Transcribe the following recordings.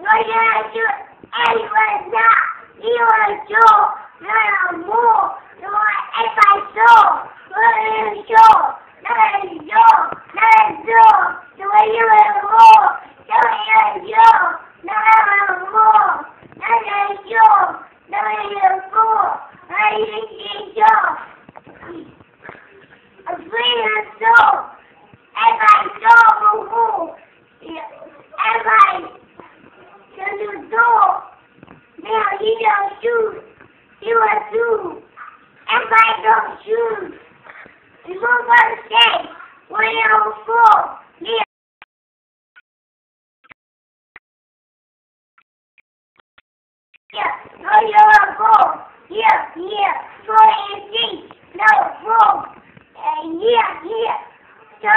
Noyaju, Elwanda, Iwaju, Naramu, Noy Efaso, Don't shoot. You stage. One on four. Yeah. Yeah, no, you're four. Yeah, yeah, and six. No, four. And yeah, yeah. So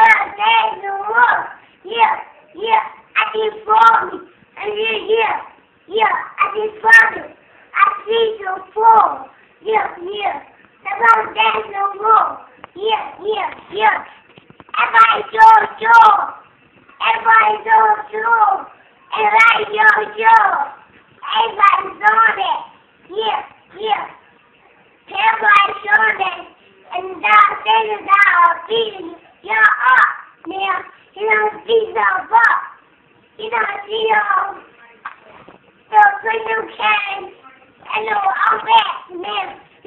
the wrong. Yeah, yeah. I can fall. And yeah, yeah. Yeah, I can fall. I see the fall. Yeah, yeah. About that no more. Yeah, yeah, yeah. Everybody go. Everybody go. Everybody on it. Yeah, yeah. Everybody's on it. And now, then is now beating you up. Now, you don't see the up. You don't see can. No, back. Now, you know, know, know, yeah, I saw. I'm saw.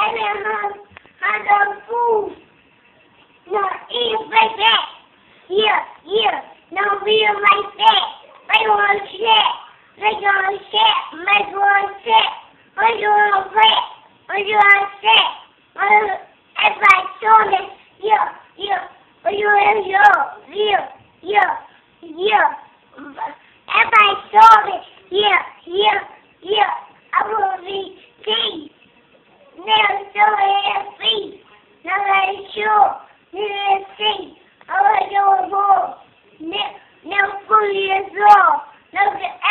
I never had the food. No, like that. Yeah, yeah. No, real like that. Shit. Shit. Shit. Shit. Yeah, yeah. Yeah, yeah, yeah. Everybody shoulders. Yeah, yeah, yeah. I will be king. Now so happy. Now I'm sure. Now see. I want to go. Now, now four years old. Now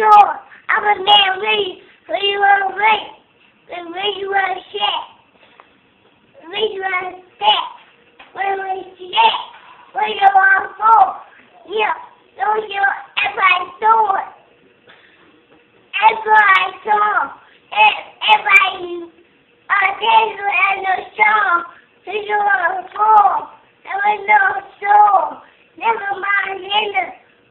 sure I'm a damn lady. You want to make? You want to share? You want to say? What you want to do you want for? Yeah, don't you ever I saw it. Ever I saw I uh, did I song. You want to? There was no soul. Never mind, in the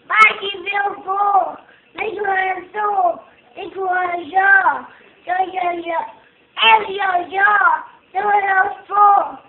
body, real bull décoration, décourageant, you. yo yo, elle yo you. de mon enfant.